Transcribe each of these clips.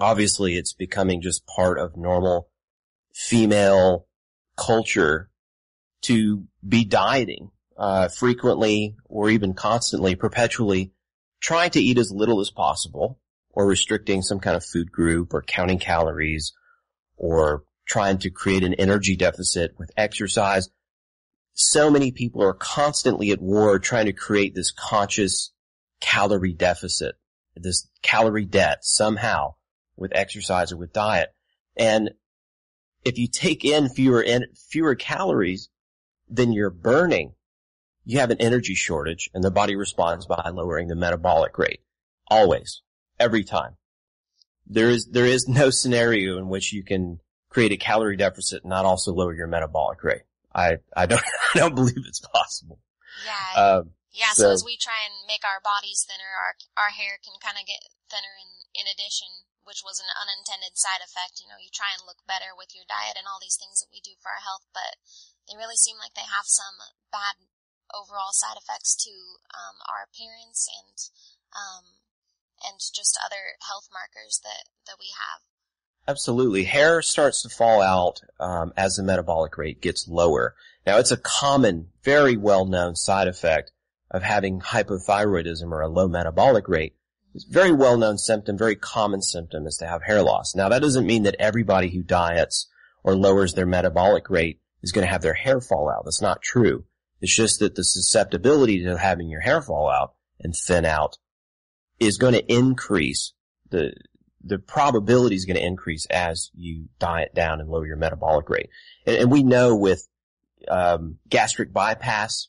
obviously it's becoming just part of normal female culture to be dieting, uh, frequently or even constantly, perpetually trying to eat as little as possible or restricting some kind of food group or counting calories or trying to create an energy deficit with exercise. So many people are constantly at war trying to create this conscious calorie deficit, this calorie debt somehow with exercise or with diet. And if you take in fewer in, fewer calories than you're burning, you have an energy shortage and the body responds by lowering the metabolic rate. Always. Every time. There is, there is no scenario in which you can create a calorie deficit and not also lower your metabolic rate. I, I don't, I don't believe it's possible. Yeah. Um, yeah. So, so, as we try and make our bodies thinner, our, our hair can kind of get thinner in, in addition, which was an unintended side effect. You know, you try and look better with your diet and all these things that we do for our health, but they really seem like they have some bad overall side effects to um, our appearance and um, and just other health markers that that we have. Absolutely, hair starts to fall out um, as the metabolic rate gets lower. Now, it's a common, very well known side effect of having hypothyroidism or a low metabolic rate. It's a very well known symptom, very common symptom is to have hair loss. Now, that doesn't mean that everybody who diets or lowers their metabolic rate is going to have their hair fall out. That's not true. It's just that the susceptibility to having your hair fall out and thin out is going to increase. The, the probability is going to increase as you diet down and lower your metabolic rate. And, and we know with um, gastric bypass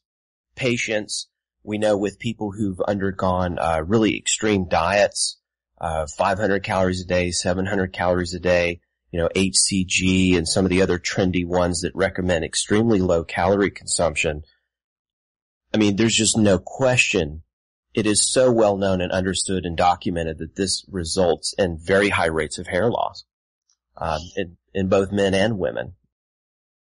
patients, we know with people who've undergone uh, really extreme diets, uh, 500 calories a day, 700 calories a day, you know, HCG and some of the other trendy ones that recommend extremely low calorie consumption. I mean, there's just no question. It is so well known and understood and documented that this results in very high rates of hair loss, um, in, in both men and women.